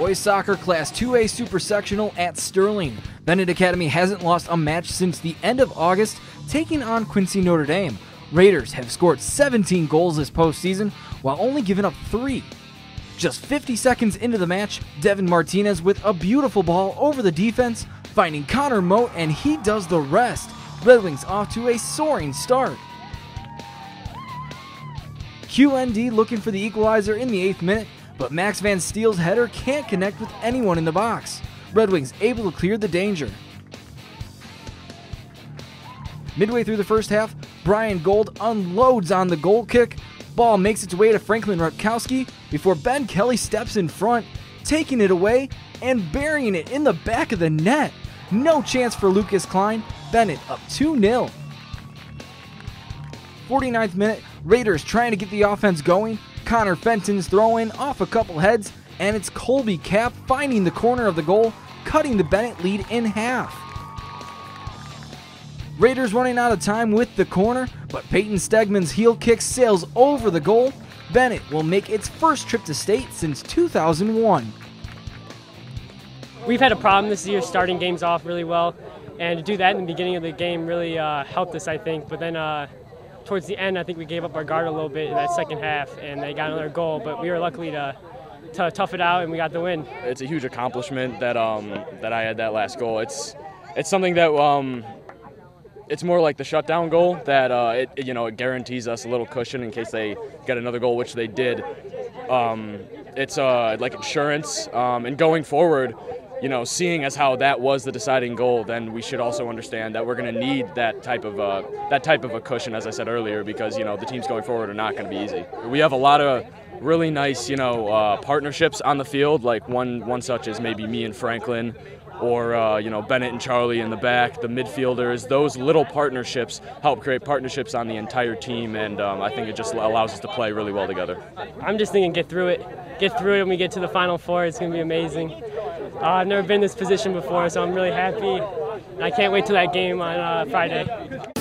Boys Soccer Class 2A Super Sectional at Sterling. Benet Academy hasn't lost a match since the end of August, taking on Quincy Notre Dame. Raiders have scored 17 goals this postseason while only giving up three. Just 50 seconds into the match, Devin Martinez with a beautiful ball over the defense, finding Connor Moat, and he does the rest. Red Wings off to a soaring start. QND looking for the equalizer in the eighth minute, but Max Van Steel's header can't connect with anyone in the box. Red Wings able to clear the danger. Midway through the first half, Brian Gold unloads on the goal kick. Ball makes its way to Franklin Rutkowski before Ben Kelly steps in front, taking it away and burying it in the back of the net. No chance for Lucas Klein. Benet up 2 0. 49th minute, Raiders trying to get the offense going. Connor Fenton's throw in off a couple heads, and it's Colby Cap finding the corner of the goal, cutting the Benet lead in half. Raiders running out of time with the corner, but Peyton Stegman's heel kick sails over the goal. Benet will make its first trip to state since 2001. We've had a problem this year starting games off really well, and to do that in the beginning of the game really uh, helped us, I think. But then uh, towards the end, I think we gave up our guard a little bit in that second half, and they got another goal. But we were lucky to, to tough it out, and we got the win. It's a huge accomplishment that um, that I had that last goal. It's it's something that um, it's more like the shutdown goal that uh, it, you know it guarantees us a little cushion in case they get another goal, which they did. Um, it's uh, like insurance, um, and going forward, you know, seeing as how that was the deciding goal, then we should also understand that we're going to need that type of uh, that type of a cushion, as I said earlier, because you know the teams going forward are not going to be easy. We have a lot of really nice, you know, uh, partnerships on the field. Like one one such is maybe me and Franklin, or uh, you know Bennett and Charlie in the back, the midfielders. Those little partnerships help create partnerships on the entire team, and um, I think it just allows us to play really well together. I'm just thinking, get through it, get through it when we get to the final four. It's going to be amazing. Uh, I've never been in this position before, so I'm really happy. I can't wait till that game on uh, Friday.